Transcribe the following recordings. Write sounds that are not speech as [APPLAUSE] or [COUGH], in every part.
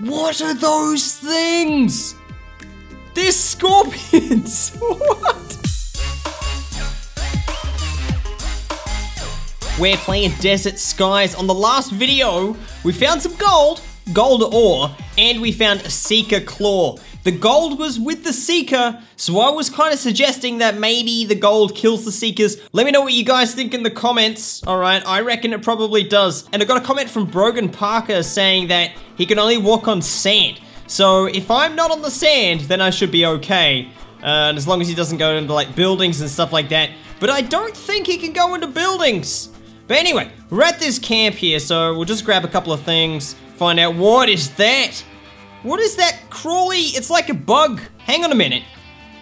What are those things? They're scorpions! [LAUGHS] what? We're playing Desert Skies. On the last video, we found some gold, gold ore, and we found a Seeker Claw. The gold was with the Seeker, so I was kind of suggesting that maybe the gold kills the Seekers. Let me know what you guys think in the comments. All right, I reckon it probably does. And I got a comment from Brogan Parker saying that he can only walk on sand. So if I'm not on the sand, then I should be okay. Uh, and as long as he doesn't go into like buildings and stuff like that. But I don't think he can go into buildings. But anyway, we're at this camp here, so we'll just grab a couple of things, find out what is that? What is that crawly? It's like a bug. Hang on a minute.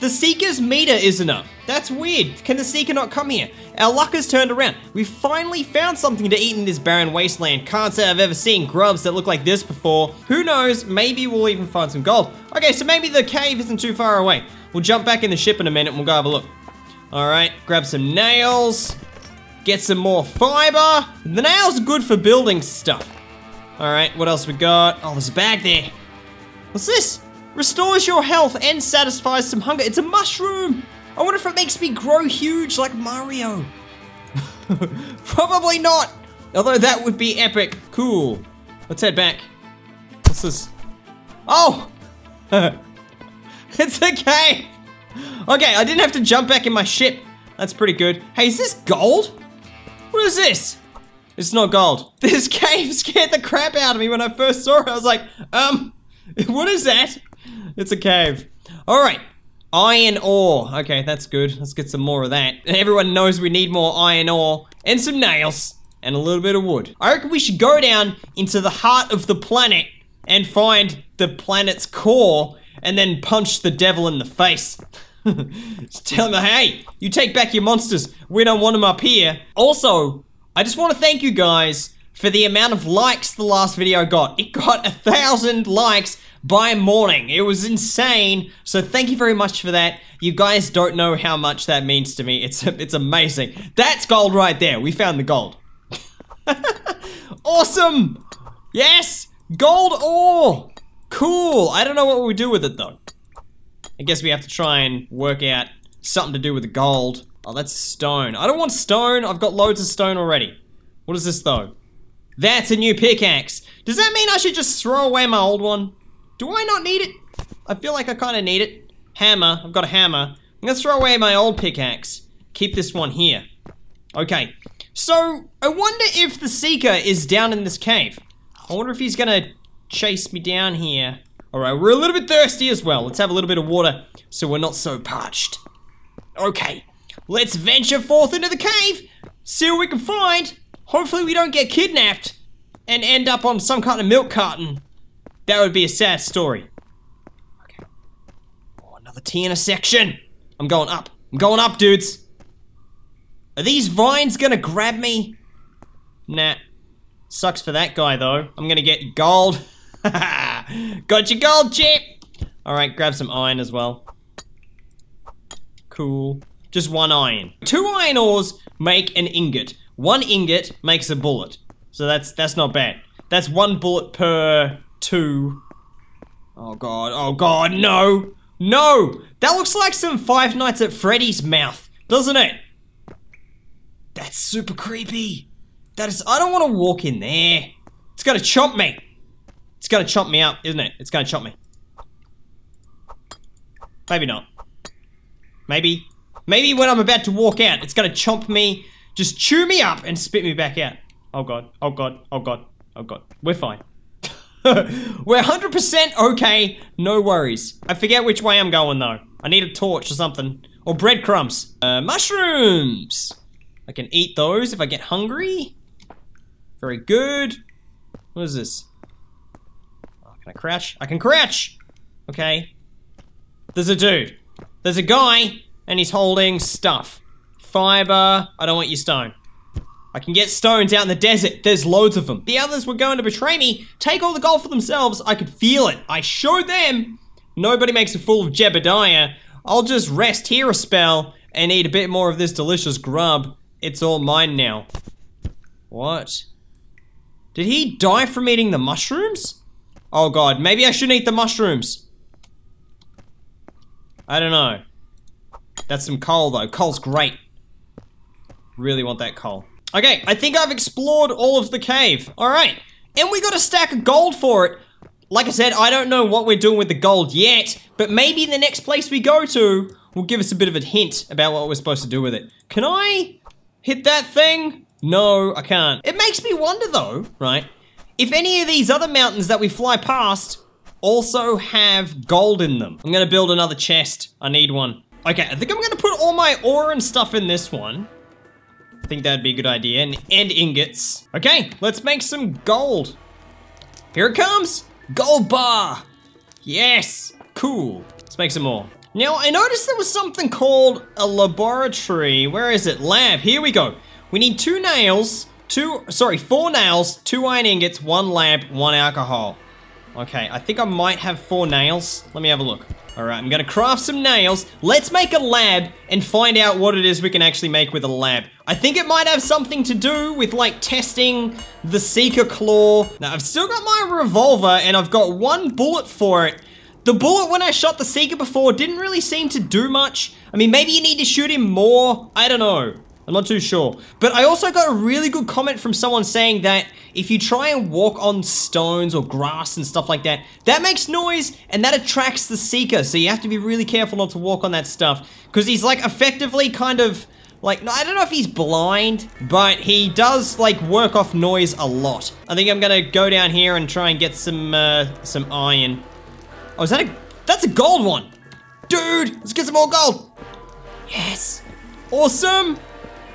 The Seeker's meter isn't up. That's weird. Can the Seeker not come here? Our luck has turned around. We finally found something to eat in this barren wasteland. Can't say I've ever seen grubs that look like this before. Who knows? Maybe we'll even find some gold. Okay, so maybe the cave isn't too far away. We'll jump back in the ship in a minute and we'll go have a look. All right, grab some nails. Get some more fiber. The nails are good for building stuff. All right, what else we got? Oh, there's a bag there. What's this? Restores your health and satisfies some hunger. It's a mushroom. I wonder if it makes me grow huge like Mario. [LAUGHS] Probably not. Although that would be epic. Cool. Let's head back. What's this? Oh! [LAUGHS] it's okay. Okay, I didn't have to jump back in my ship. That's pretty good. Hey, is this gold? What is this? It's not gold. [LAUGHS] This cave scared the crap out of me when I first saw it. I was like, um, [LAUGHS] what is that? It's a cave. All right. Iron ore. Okay, that's good. Let's get some more of that. [LAUGHS] Everyone knows we need more iron ore and some nails and a little bit of wood. I reckon we should go down into the heart of the planet and find the planet's core and then punch the devil in the face. [LAUGHS] just tell him, hey, you take back your monsters. We don't want them up here. Also, I just want to thank you guys for the amount of likes the last video got. It got a thousand likes by morning. It was insane. So thank you very much for that. You guys don't know how much that means to me. It's [LAUGHS] it's amazing. That's gold right there. We found the gold. [LAUGHS] awesome. Yes, gold ore. Cool. I don't know what we do with it though. I guess we have to try and work out something to do with the gold. Oh, that's stone. I don't want stone. I've got loads of stone already. What is this though? That's a new pickaxe. Does that mean I should just throw away my old one? Do I not need it? I feel like I kind of need it. Hammer. I've got a hammer. I'm going to throw away my old pickaxe. Keep this one here. Okay. So, I wonder if the Seeker is down in this cave. I wonder if he's going to chase me down here. Alright, we're a little bit thirsty as well. Let's have a little bit of water so we're not so parched. Okay. Let's venture forth into the cave. See what we can find. Hopefully we don't get kidnapped and end up on some kind of milk carton. That would be a sad story. Okay. Oh, another T in a section. I'm going up. I'm going up, dudes. Are these vines gonna grab me? Nah. Sucks for that guy, though. I'm gonna get gold. [LAUGHS] Got your gold, chip! Alright, grab some iron as well. Cool. Just one iron. Two iron ores make an ingot. One ingot makes a bullet. So that's that's not bad. That's one bullet per two. Oh god, oh god, no! No! That looks like some Five Nights at Freddy's mouth, doesn't it? That's super creepy. That is, I don't want to walk in there. It's gonna chomp me. It's gonna chomp me up, isn't it? It's gonna chomp me. Maybe not. Maybe. Maybe when I'm about to walk out, it's gonna chomp me just chew me up and spit me back out. Oh god, oh god, oh god, oh god. We're fine. [LAUGHS] We're 100% okay, no worries. I forget which way I'm going though. I need a torch or something. Or breadcrumbs. Uh, mushrooms! I can eat those if I get hungry. Very good. What is this? Oh, can I crouch? I can crouch! Okay. There's a dude. There's a guy, and he's holding stuff. Fiber. I don't want your stone. I can get stones out in the desert. There's loads of them. The others were going to betray me, take all the gold for themselves. I could feel it. I showed them. Nobody makes a fool of Jebediah. I'll just rest here a spell and eat a bit more of this delicious grub. It's all mine now. What? Did he die from eating the mushrooms? Oh god, maybe I shouldn't eat the mushrooms. I don't know. That's some coal though. Coal's great. Really want that coal. Okay, I think I've explored all of the cave. Alright. And we got a stack of gold for it. Like I said, I don't know what we're doing with the gold yet, but maybe the next place we go to will give us a bit of a hint about what we're supposed to do with it. Can I hit that thing? No, I can't. It makes me wonder though, right? If any of these other mountains that we fly past also have gold in them. I'm gonna build another chest. I need one. Okay, I think I'm gonna put all my ore and stuff in this one. I think that'd be a good idea. And, and ingots. Okay, let's make some gold. Here it comes. Gold bar. Yes. Cool. Let's make some more. Now, I noticed there was something called a laboratory. Where is it? Lab. Here we go. We need two nails, two, sorry, four nails, two iron ingots, one lamp, one alcohol. Okay, I think I might have four nails. Let me have a look. All right, I'm gonna craft some nails. Let's make a lab and find out what it is we can actually make with a lab. I think it might have something to do with like testing the Seeker Claw. Now, I've still got my revolver and I've got one bullet for it. The bullet when I shot the Seeker before didn't really seem to do much. I mean, maybe you need to shoot him more. I don't know. I'm not too sure. But I also got a really good comment from someone saying that if you try and walk on stones or grass and stuff like that, that makes noise and that attracts the seeker. So you have to be really careful not to walk on that stuff. Because he's like effectively kind of like, I don't know if he's blind, but he does like work off noise a lot. I think I'm gonna go down here and try and get some, uh, some iron. Oh, is that a, that's a gold one. Dude, let's get some more gold. Yes. Awesome.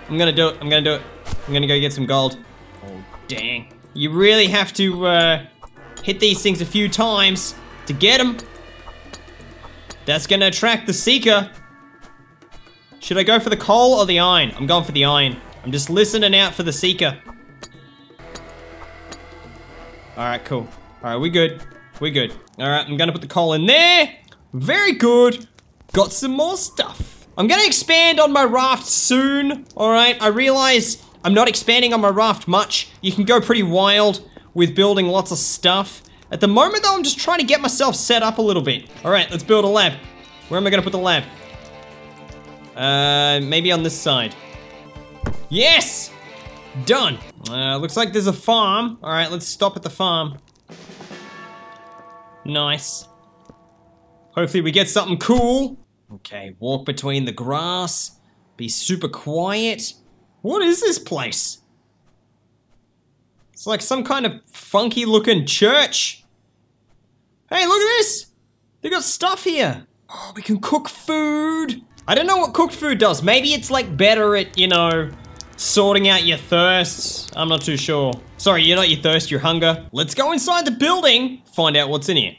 I'm gonna do it. I'm gonna do it. I'm gonna go get some gold. Oh, dang. You really have to, uh, hit these things a few times to get them. That's gonna attract the seeker. Should I go for the coal or the iron? I'm going for the iron. I'm just listening out for the seeker. Alright, cool. Alright, we good. We good. Alright, I'm gonna put the coal in there. Very good. Got some more stuff. I'm gonna expand on my raft soon, alright? I realize I'm not expanding on my raft much. You can go pretty wild with building lots of stuff. At the moment though, I'm just trying to get myself set up a little bit. Alright, let's build a lab. Where am I gonna put the lab? Uh, maybe on this side. Yes! Done. Uh, looks like there's a farm. Alright, let's stop at the farm. Nice. Hopefully we get something cool. Okay, walk between the grass. Be super quiet. What is this place? It's like some kind of funky looking church. Hey, look at this! They got stuff here. Oh, we can cook food. I don't know what cooked food does. Maybe it's like better at, you know, sorting out your thirst. I'm not too sure. Sorry, you're not your thirst, your hunger. Let's go inside the building, find out what's in here.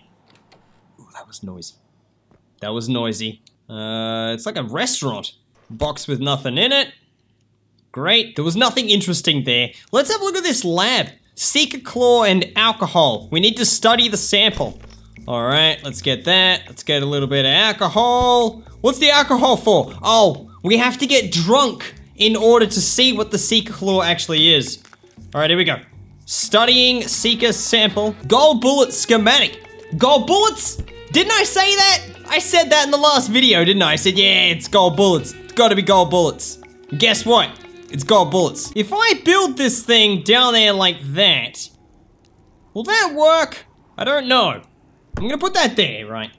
Ooh, that was noisy. That was noisy. Uh, it's like a restaurant. Box with nothing in it. Great, there was nothing interesting there. Let's have a look at this lab. Seeker claw and alcohol. We need to study the sample. All right, let's get that. Let's get a little bit of alcohol. What's the alcohol for? Oh, we have to get drunk in order to see what the Seeker claw actually is. All right, here we go. Studying Seeker sample. Gold bullet schematic. Gold bullets? Didn't I say that? I said that in the last video, didn't I? I said, yeah, it's gold bullets. It's gotta be gold bullets. guess what? It's gold bullets. If I build this thing down there like that, will that work? I don't know. I'm gonna put that there, right?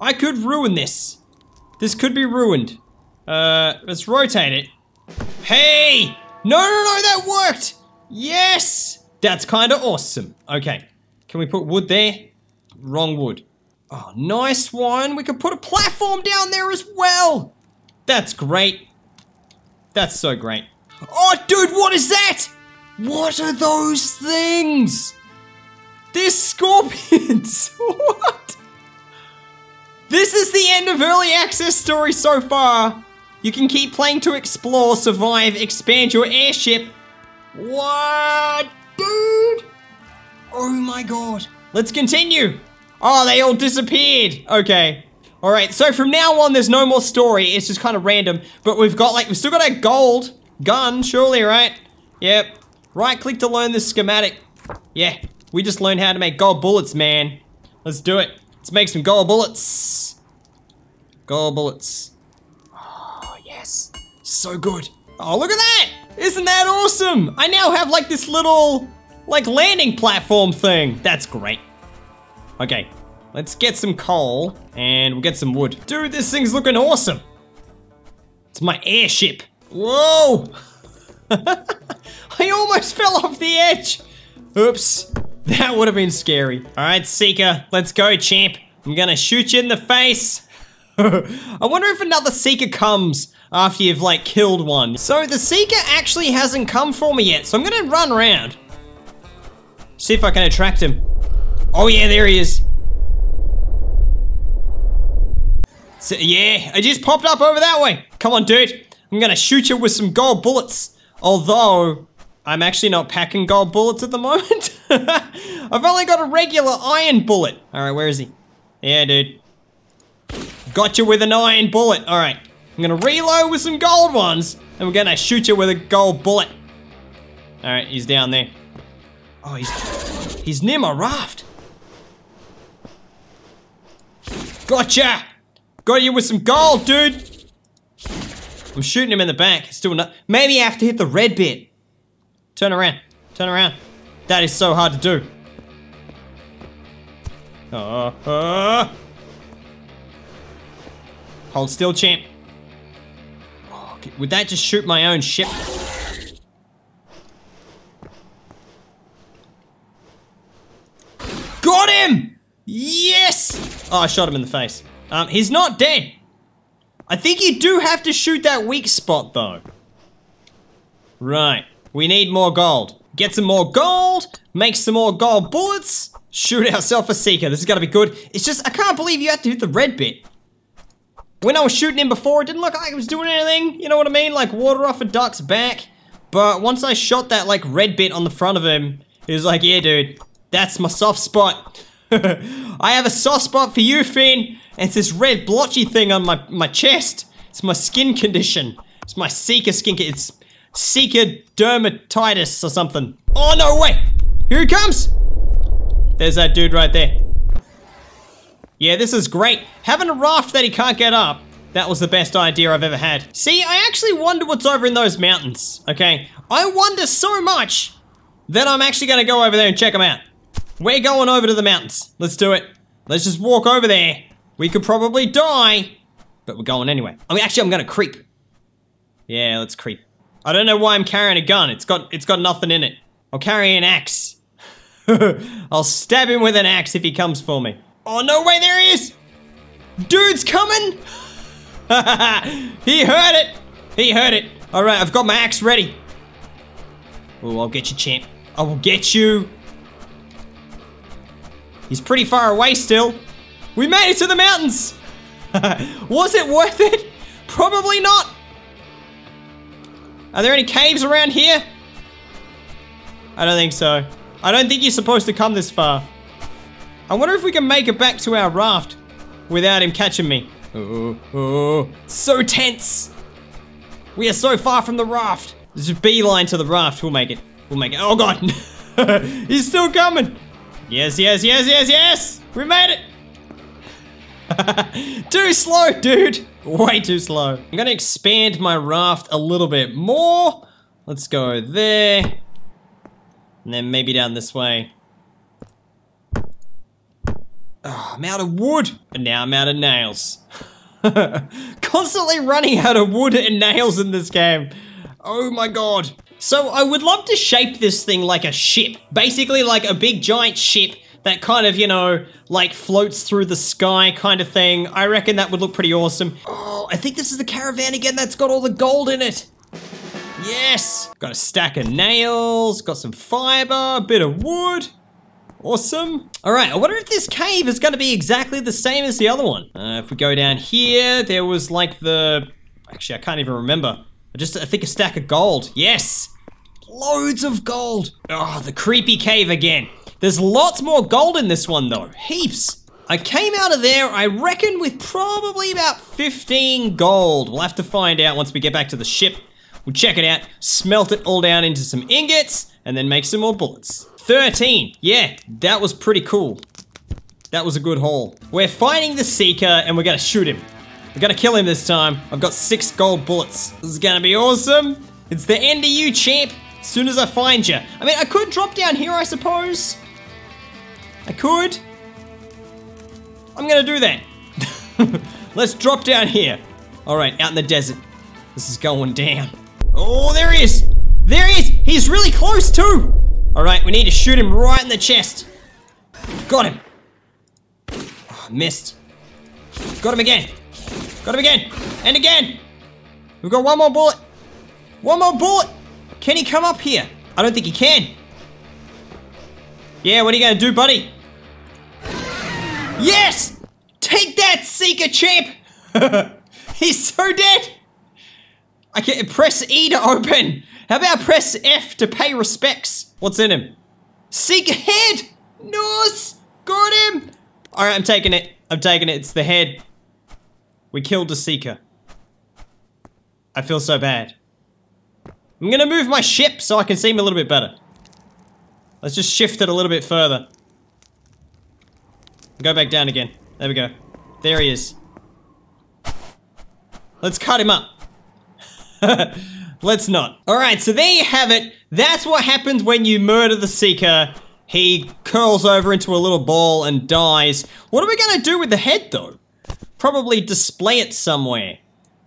I could ruin this. This could be ruined. Uh, let's rotate it. Hey! No, no, no, that worked! Yes! That's kind of awesome. Okay. Can we put wood there? Wrong wood. Oh, nice one. We could put a platform down there as well. That's great. That's so great. Oh, dude, what is that? What are those things? They're scorpions. [LAUGHS] what? This is the end of early access story so far. You can keep playing to explore, survive, expand your airship. What? Dude? Oh my god. Let's continue. Oh, they all disappeared. Okay. All right, so from now on, there's no more story. It's just kind of random. But we've got, like, we've still got our gold gun, surely, right? Yep. Right click to learn the schematic. Yeah. We just learned how to make gold bullets, man. Let's do it. Let's make some gold bullets. Gold bullets. Oh, yes. So good. Oh, look at that! Isn't that awesome? I now have like this little, like landing platform thing. That's great. Okay, let's get some coal and we'll get some wood. Dude, this thing's looking awesome. It's my airship. Whoa! [LAUGHS] I almost fell off the edge. Oops. That would have been scary. All right, Seeker, let's go, champ. I'm gonna shoot you in the face. [LAUGHS] I wonder if another Seeker comes after you've like killed one. So the Seeker actually hasn't come for me yet, so I'm gonna run around. See if I can attract him. Oh yeah, there he is. So, yeah, I just popped up over that way. Come on, dude. I'm gonna shoot you with some gold bullets. Although, I'm actually not packing gold bullets at the [LAUGHS] moment. I've only got a regular iron bullet. All right, where is he? Yeah, dude. Got you with an iron bullet. All right, I'm gonna reload with some gold ones, and we're gonna shoot you with a gold bullet. All right, he's down there. Oh, he's he's near my raft. Gotcha! Got you with some gold, dude. I'm shooting him in the back. Still not. Maybe I have to hit the red bit. Turn around. Turn around. That is so hard to do. Uh, uh. Hold still, champ. Oh, okay. Would that just shoot my own ship? Got him! Oh, I shot him in the face. Um, he's not dead. I think you do have to shoot that weak spot, though. Right. We need more gold. Get some more gold, make some more gold bullets, shoot ourselves a seeker. This is gonna be good. It's just, I can't believe you had to hit the red bit. When I was shooting him before, it didn't look like it was doing anything. You know what I mean? Like water off a duck's back. But once I shot that like red bit on the front of him, he was like, yeah, dude, that's my soft spot. [LAUGHS] I have a soft spot for you, Finn. And it's this red blotchy thing on my, my chest. It's my skin condition. It's my Seeker skin. It's Seeker dermatitis or something. Oh, no, wait. Here he comes. There's that dude right there. Yeah, this is great. Having a raft that he can't get up, that was the best idea I've ever had. See, I actually wonder what's over in those mountains, okay? I wonder so much that I'm actually gonna go over there and check them out. We're going over to the mountains. Let's do it. Let's just walk over there. We could probably die, but we're going anyway. I mean, actually, I'm gonna creep. Yeah, let's creep. I don't know why I'm carrying a gun. It's got it's got nothing in it. I'll carry an axe. [LAUGHS] I'll stab him with an axe if he comes for me. Oh, no way, there he is! Dude's coming! [LAUGHS] he heard it! He heard it. All right, I've got my axe ready. Oh, I'll get you, champ. I will get you. He's pretty far away still. We made it to the mountains! [LAUGHS] Was it worth it? Probably not. Are there any caves around here? I don't think so. I don't think you're supposed to come this far. I wonder if we can make it back to our raft without him catching me. Oh, oh, so tense. We are so far from the raft. Just beeline to the raft. We'll make it. We'll make it. Oh God. [LAUGHS] He's still coming. Yes, yes, yes, yes, yes. We made it. [LAUGHS] too slow, dude. Way too slow. I'm gonna expand my raft a little bit more. Let's go there. And then maybe down this way. Oh, I'm out of wood. And now I'm out of nails. [LAUGHS] Constantly running out of wood and nails in this game. Oh my god. So I would love to shape this thing like a ship. Basically like a big giant ship that kind of, you know, like floats through the sky kind of thing. I reckon that would look pretty awesome. Oh, I think this is the caravan again that's got all the gold in it. Yes! Got a stack of nails, got some fiber, a bit of wood. Awesome. All right, I wonder if this cave is gonna be exactly the same as the other one. Uh, if we go down here, there was like the... Actually, I can't even remember. Just, I think a stack of gold. Yes! Loads of gold. Oh, the creepy cave again. There's lots more gold in this one though, heaps. I came out of there, I reckon, with probably about 15 gold. We'll have to find out once we get back to the ship. We'll check it out, smelt it all down into some ingots, and then make some more bullets. 13. Yeah, that was pretty cool. That was a good haul. We're finding the Seeker and we're gonna shoot him. We're gonna kill him this time. I've got six gold bullets. This is gonna be awesome. It's the end of you, champ. Soon as I find you. I mean, I could drop down here, I suppose. I could. I'm gonna do that. [LAUGHS] Let's drop down here. All right, out in the desert. This is going down. Oh, there he is. There he is. He's really close too. All right, we need to shoot him right in the chest. Got him. Oh, missed. Got him again. Got him again. And again. We've got one more bullet. One more bullet. Can he come up here? I don't think he can. Yeah, what are you gonna do, buddy? Yes! Take that, Seeker champ! [LAUGHS] He's so dead! I can press E to open. How about press F to pay respects? What's in him? Seeker head! Nice! Got him! Alright, I'm taking it. I'm taking it. It's the head. We killed a Seeker. I feel so bad. I'm gonna move my ship so I can see him a little bit better. Let's just shift it a little bit further. Go back down again. There we go. There he is. Let's cut him up. [LAUGHS] Let's not. Alright, so there you have it. That's what happens when you murder the Seeker. He curls over into a little ball and dies. What are we gonna do with the head, though? Probably display it somewhere.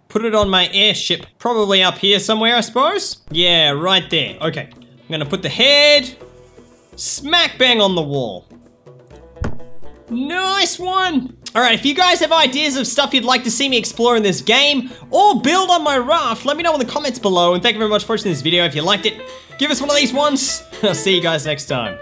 Put it on my airship. Probably up here somewhere, I suppose? Yeah, right there. Okay. I'm gonna put the head smack bang on the wall. Nice one! Alright, if you guys have ideas of stuff you'd like to see me explore in this game, or build on my raft, let me know in the comments below, and thank you very much for watching this video. If you liked it, give us one of these ones. [LAUGHS] I'll see you guys next time.